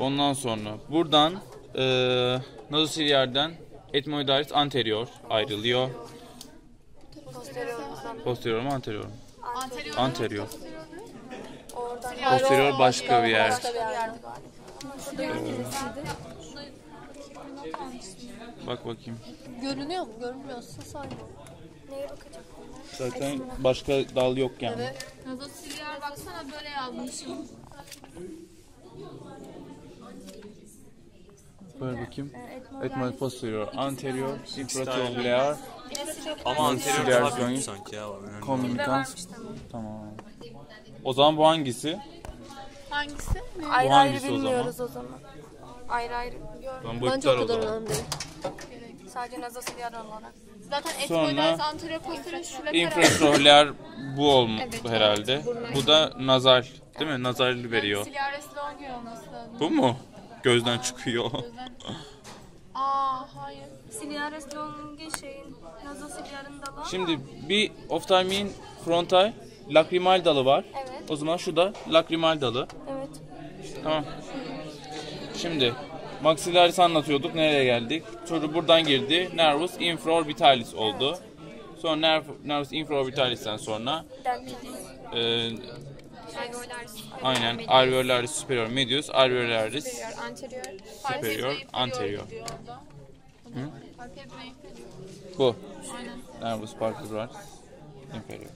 Ondan sonra buradan eee nazosiliarden etmoidalis anterior ayrılıyor. Posterior mu anterior mu? Anterior. Posterior başka bir yer. Bak bakayım. Görünüyor mu? Görünmüyorsa sayma. Neye bakacak? Zaten başka dal yok yani. Nazosiliyer baksana böyle yazmışım. Böyle bakayım. Etmoid posterior anterior infratrochlear Ama anterior daha büyük sanki ya. Communicans. Tamam. O zaman bu hangisi? Hangisi? Ayrı Bu ayrı hangisi o zaman? bilmiyoruz o zaman. Ayrı ayrı görmüyoruz. Tamam Bence boyutlar o o kadar zaman. önemli değil. Sadece nazosiliyer olarak. Zaten Sonra- etmoidalis anterior posterior bu olmu herhalde. Bu da nazal. Değil mi? Nazal veriyor. Siliaris longi olması lazım. Bu mu? Gözden çıkıyor. Aa hayır. Siliaris longi şeyin nazosilyerin dalı ama Şimdi bir oftalmin frontal lakrimal dalı var. Evet. O zaman şu da lakrimal dalı. evet. Tamam. Şimdi maxillaris anlatıyorduk. Nereye geldik? Çocuk buradan girdi. Nervus infraorbitalis oldu. Sonra nerv, nervus infraorbitalis'ten sonra e, aynen alveolaris superior medius, alveolaris Anterior. superior anterior. İnferior. Bu. Nervus palpebralis inferior.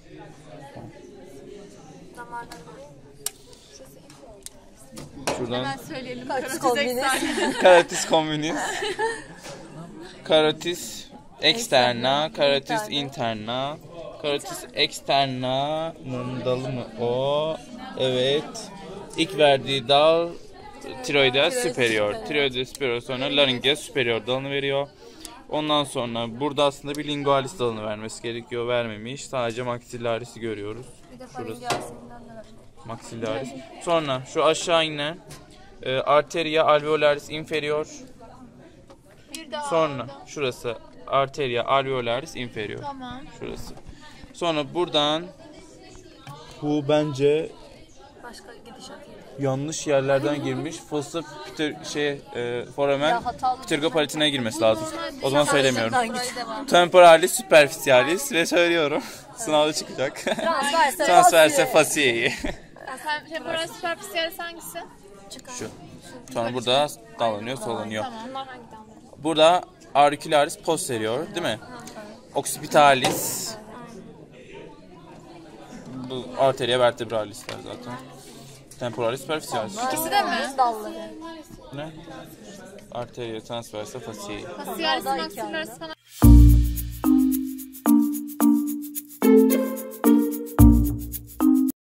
Damarları Şuradan Hemen söyleyelim. Communis. eksen. Carotis communis. Carotis externa, carotis interna, carotis externa dalı mı o? Evet. İlk verdiği dal tiroides superior. Tiroides superior sonra laryngeus superior dalını veriyor. Ondan sonra burada aslında bir lingualis dalını vermesi gerekiyor. Vermemiş. Sadece maxillaris'i görüyoruz. Şurası. Maxillaris. Sonra şu aşağı inen e, arteria alveolaris inferior. Bir daha. Sonra şurası arteria alveolaris inferior. Tamam. Şurası. Sonra buradan bu bence Başka gidişat yanlış yerlerden girmiş. Fossa piter, şey e, foramen hatalı. ptergo palatine girmesi lazım. O zaman söylemiyorum. Temporalis superficialis ve söylüyorum. Sınavda çıkacak. Transverse. Transverse faciae. Sen temporal superficialis hangisi? Şu. Sonra burada dallanıyor, solanıyor. Tamam. Bunlar hangi damla? Burada auricularis posterior değil mi? Occipitalis. Bu arteria vertebralisler zaten. Temporalis superficialis. İkisi de mi? Dalları. Ne? Arteria transversa faciae. Facialis maxillaris falan.